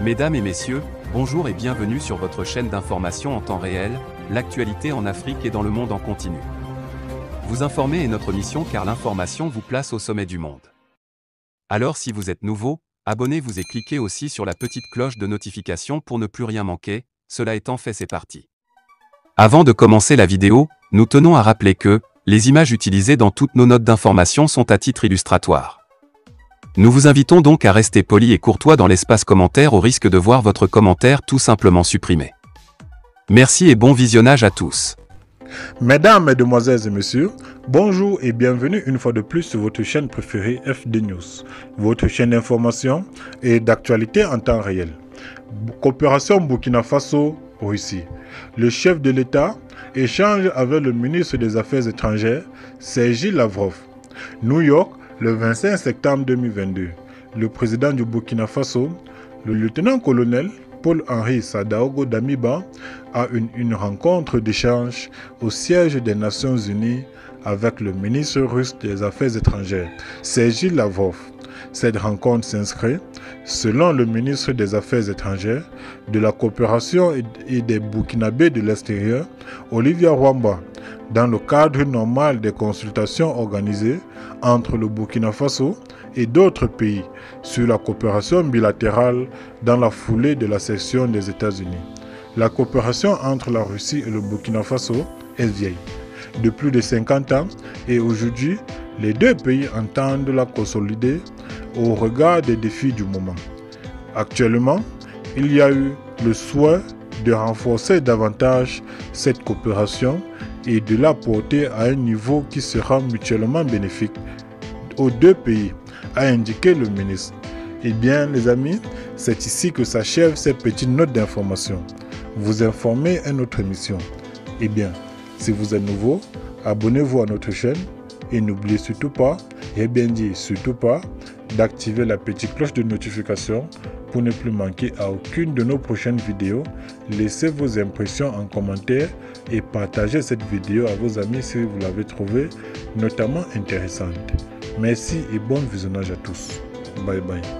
Mesdames et messieurs, bonjour et bienvenue sur votre chaîne d'information en temps réel, l'actualité en Afrique et dans le monde en continu. Vous informer est notre mission car l'information vous place au sommet du monde. Alors si vous êtes nouveau, abonnez-vous et cliquez aussi sur la petite cloche de notification pour ne plus rien manquer, cela étant fait c'est parti. Avant de commencer la vidéo, nous tenons à rappeler que, les images utilisées dans toutes nos notes d'information sont à titre illustratoire. Nous vous invitons donc à rester poli et courtois dans l'espace commentaire au risque de voir votre commentaire tout simplement supprimé. Merci et bon visionnage à tous. Mesdames, Mesdemoiselles et Messieurs, bonjour et bienvenue une fois de plus sur votre chaîne préférée FD News, votre chaîne d'information et d'actualité en temps réel. Coopération Burkina Faso-Russie. Le chef de l'État échange avec le ministre des Affaires étrangères, Sergi Lavrov. New York, le 25 septembre 2022, le président du Burkina Faso, le lieutenant-colonel Paul-Henri Sadaogo Damiba, a eu une, rencontre d'échange au siège des Nations Unies avec le ministre russe des Affaires étrangères, Sergi Lavrov. Cette rencontre s'inscrit, selon le ministre des Affaires étrangères, de la coopération et des Burkinabés de l'extérieur, Olivia Rwamba, dans le cadre normal des consultations organisées entre le Burkina Faso et d'autres pays sur la coopération bilatérale dans la foulée de la cession des États-Unis. La coopération entre la Russie et le Burkina Faso est vieille, de plus de 50 ans, et aujourd'hui, les deux pays entendent la consolider au regard des défis du moment. Actuellement, il y a eu le souhait de renforcer davantage cette coopération et de la porter à un niveau qui sera mutuellement bénéfique aux deux pays, a indiqué le ministre. Eh bien, les amis, c'est ici que s'achève cette petite note d'information. Vous informez à notre émission. Eh bien, si vous êtes nouveau, abonnez-vous à notre chaîne et n'oubliez surtout pas, et bien dit surtout pas, d'activer la petite cloche de notification pour ne plus manquer à aucune de nos prochaines vidéos. Laissez vos impressions en commentaire et partagez cette vidéo à vos amis si vous l'avez trouvée notamment intéressante. Merci et bon visionnage à tous. Bye bye.